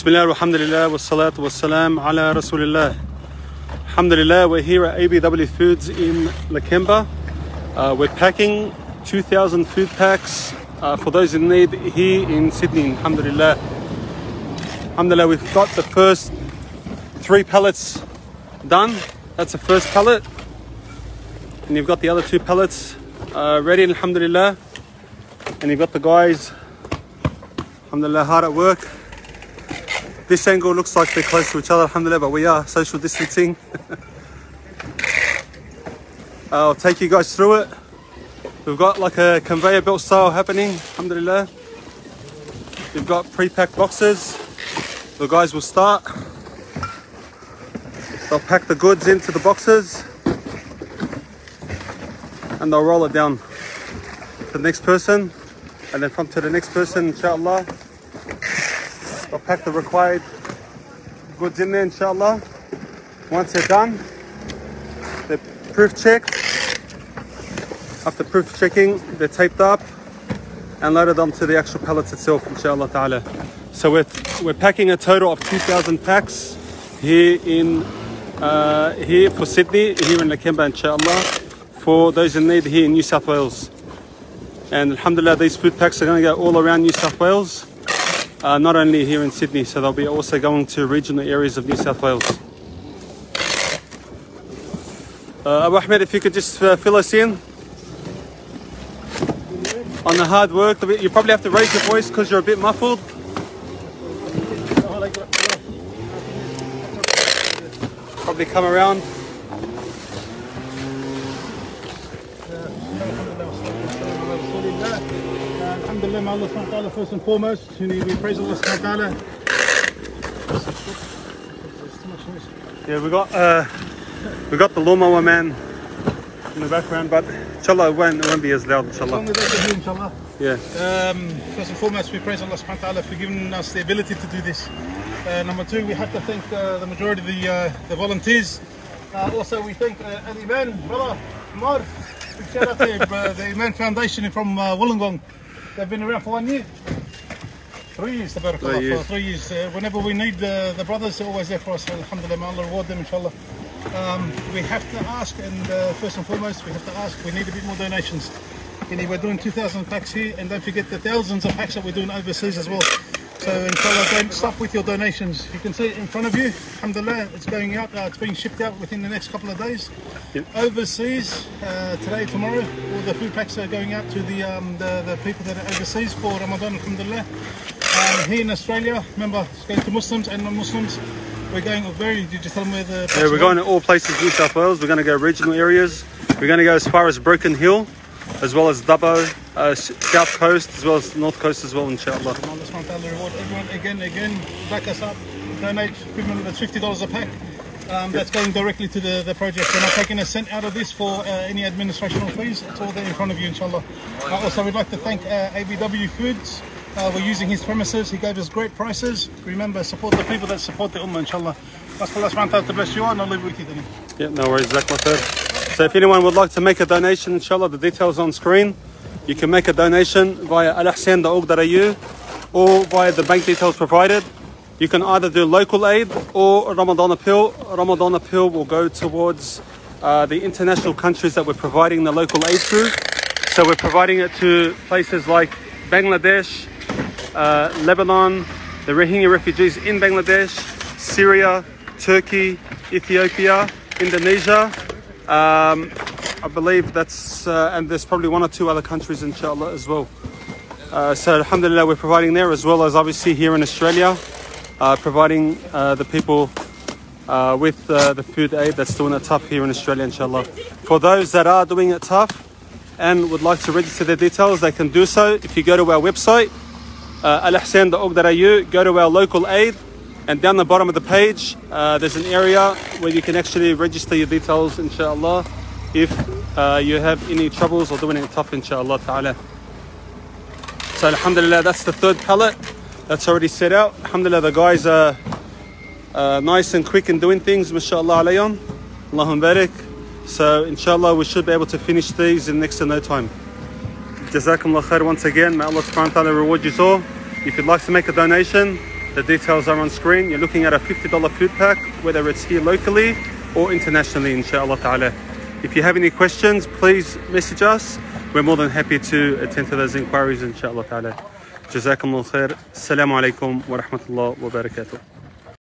Bismillah, alhamdulillah, wassalatu wassalam ala rasulillah. Alhamdulillah, we're here at ABW Foods in Lakemba. Uh, we're packing 2,000 food packs uh, for those in need here in Sydney, alhamdulillah. Alhamdulillah, we've got the first three pallets done. That's the first pallet. And you've got the other two pallets uh, ready, alhamdulillah. And you've got the guys, alhamdulillah, hard at work. This angle looks like they're close to each other, alhamdulillah, but we are social distancing. I'll take you guys through it. We've got like a conveyor belt style happening, alhamdulillah. We've got pre-packed boxes. The guys will start. They'll pack the goods into the boxes and they'll roll it down to the next person and then from to the next person, inshallah. Pack the required goods in there, inshallah. Once they're done, they're proof checked. After proof checking, they're taped up and loaded onto the actual pallets itself, inshallah ta'ala. So we're, we're packing a total of 2,000 packs here in uh, here for Sydney, here in Lakemba, inshallah, for those in need here in New South Wales. And alhamdulillah, these food packs are going to go all around New South Wales, uh, not only here in Sydney, so they'll be also going to regional areas of New South Wales. Uh, Abu Ahmed, if you could just uh, fill us in on the hard work. You probably have to raise your voice because you're a bit muffled. Probably come around. Alhamdulillah, may Allah subhanahu first and foremost, you know, we praise Allah subhanahu wa ta'ala. Yeah, we got uh, we got the lawnmower man in the background, but inshallah it won't, it won't be as loud, inshallah. as inshallah. Yeah. Um, first and foremost, we praise Allah subhanahu wa ta'ala for giving us the ability to do this. Uh, number two, we have to thank uh, the majority of the, uh, the volunteers. Uh, also, we thank uh, Al Iman, brother, Mar. Big shout out to uh, the Iman Foundation from uh, Wollongong. They've been around for one year. Three years, tabarakallah, Three years. three years. Uh, whenever we need uh, the brothers, they're always there for us. Alhamdulillah, may Allah reward them, inshallah. Um, we have to ask, and uh, first and foremost, we have to ask, we need a bit more donations. You know, we're doing 2,000 packs here, and don't forget the thousands of packs that we're doing overseas as well. So, inshallah, don't stop with your donations. You can see it in front of you. Alhamdulillah, it's going out. Uh, it's being shipped out within the next couple of days. Yep. Overseas, uh, today, tomorrow, all the food packs are going out to the, um, the, the people that are overseas for Ramadan, alhamdulillah. Um, here in Australia, remember, it's going to Muslims and non-Muslims. We're going very, did you tell them where the... Yeah, we're going to all places, in New South Wales. We're going to go regional areas. We're going to go as far as Broken Hill, as well as Dubbo, uh, South Coast, as well as North Coast as well, inshallah. Allah subhanahu wa ta'ala reward everyone again, again, back us up, donate of $50 a pack. Um, that's going directly to the, the project. We're not taking a cent out of this for uh, any administrational fees. It's all there in front of you, inshallah. Uh, also, we'd like to thank uh, ABW Foods. Uh, we're using his premises. He gave us great prices. Remember, support the people that support the Ummah, inshallah. Ask Allah subhanahu to bless you and I'll live with you then. Yeah, no worries, Jazakallah khair. So if anyone would like to make a donation, inshallah, the details on screen. You can make a donation via alihsan.org.au or via the bank details provided. You can either do local aid or Ramadan appeal. Ramadan appeal will go towards uh, the international countries that we're providing the local aid to. So we're providing it to places like Bangladesh, uh, Lebanon, the Rohingya refugees in Bangladesh, Syria, Turkey, Ethiopia, Indonesia. Um, I believe that's, uh, and there's probably one or two other countries, inshallah, as well. Uh, so, alhamdulillah, we're providing there as well as obviously here in Australia, uh, providing uh, the people uh, with uh, the food aid that's doing it tough here in Australia, inshallah. For those that are doing it tough and would like to register their details, they can do so. If you go to our website, uh, alihsan.org.au, go to our local aid, and down the bottom of the page, there's an area where you can actually register your details, inshallah, if uh, you have any troubles or doing it tough, inshallah ta'ala. So, alhamdulillah, that's the third pallet that's already set out. Alhamdulillah, the guys are uh, nice and quick in doing things, mashallah alayhim. Allahum barik. So, inshallah, we should be able to finish these in next to no time. Jazakumullah khair once again. May Allah subhanahu wa ta'ala reward you all. If you'd like to make a donation, The details are on screen. You're looking at a $50 food pack, whether it's here locally or internationally, inshallah ta'ala. If you have any questions, please message us. We're more than happy to attend to those inquiries, inshallah ta'ala. جزاكم الله خير السلام عليكم ورحمة الله وبركاته